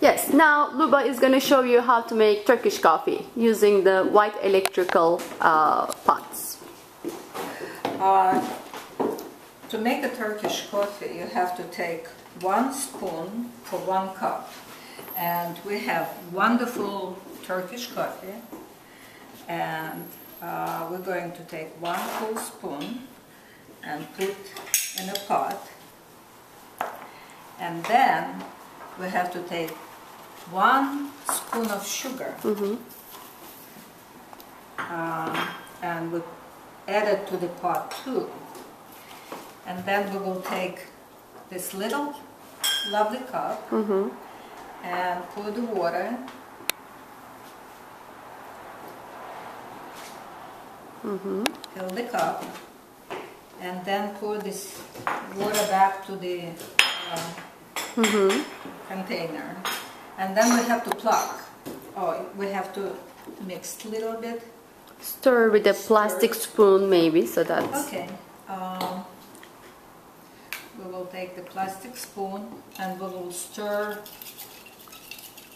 Yes, now Luba is going to show you how to make Turkish coffee using the white electrical uh, pots. Uh, to make a Turkish coffee, you have to take one spoon for one cup. And we have wonderful Turkish coffee. And uh, we're going to take one full spoon and put in a pot. And then we have to take one spoon of sugar. Uh, and we add it to the pot too. And then we will take this little lovely cup and pour the water. Mm -hmm. Fill the cup and then pour this water back to the uh, container. And then we have to pluck. Oh, we have to mix a little bit. Stir with a plastic spoon maybe so that Okay. Um, we will take the plastic spoon and we will stir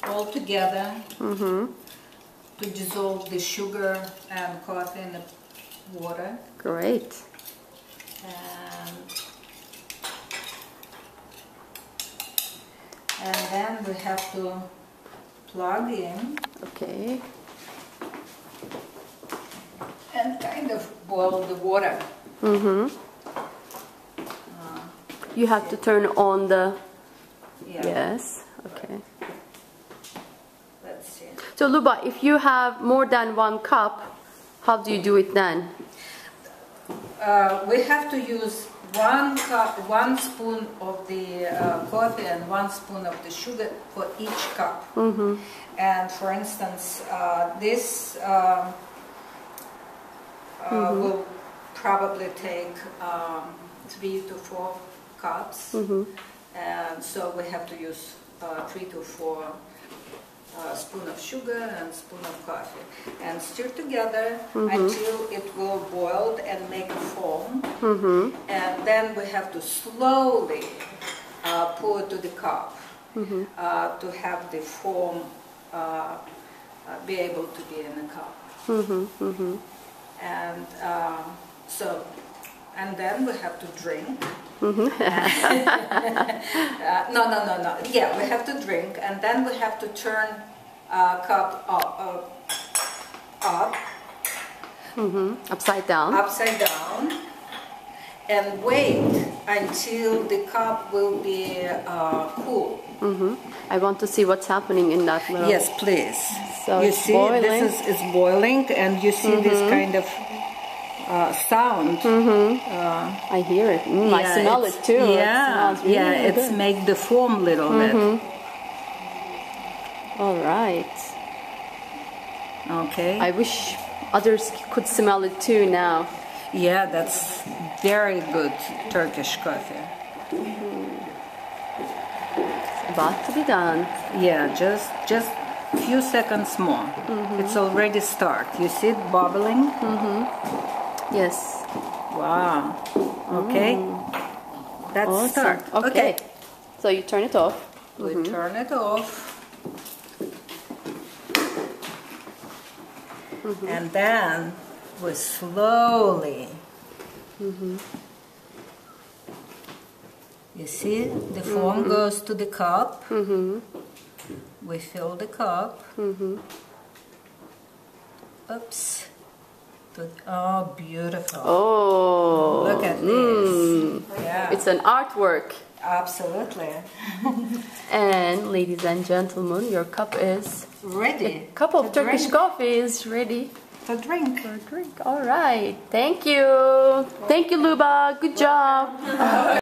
all together to dissolve the sugar and coffee in the water. great. And, and then we have to plug in Okay. and kind of boil the water. Mm-hmm. You have to turn on the Yeah. yes. Okay. Let's see. So Luba, if you have more than one cup, how do you do it then? Uh, we have to use one cup, one spoon of the uh, coffee and one spoon of the sugar for each cup. And for instance, uh, this um, uh, will probably take um, three to four cups, and so we have to use uh, three to four uh, spoon of sugar and spoon of coffee. And stir together until it will boil and make a foam. And then we have to slowly uh, pour to the cup uh, to have the foam uh, uh, be able to be in the cup. And um, so and then we have to drink uh, no, no, no, no. Yeah, we have to drink, and then we have to turn uh, cup up, uh, up, Upside down. upside down, and wait until the cup will be uh, cool. hmm I want to see what's happening in that little. Yes, please. So you it's see, boiling. this is, is boiling, and you see this kind of uh, sound. Mm-hmm. Uh, I hear it. Mm, I smell it too. Yeah, smells really yeah, good. it's make the foam little bit. Mm-hmm. All right. Okay. I wish others could smell it too now. Yeah, that's very good Turkish coffee. Mm-hmm. About to be done. Yeah, just just few seconds more. It's already start. You see it bubbling? Yes. Wow. Okay. Mm. That's Awesome. start. Okay. So you turn it off. We mm-hmm. turn it off. Mm-hmm. And then we slowly. -hmm. You see, the mm-hmm. foam goes to the cup. We fill the cup. Oops. Oh, beautiful. Oh. Look at this. Mm. Yeah, It's an artwork. absolutely. And ladies and gentlemen, your cup is Ready. A cup of Turkish drink. coffee is ready To drink. for a drink. All right. Thank you. Thank you, Luba. Good job.